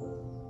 you.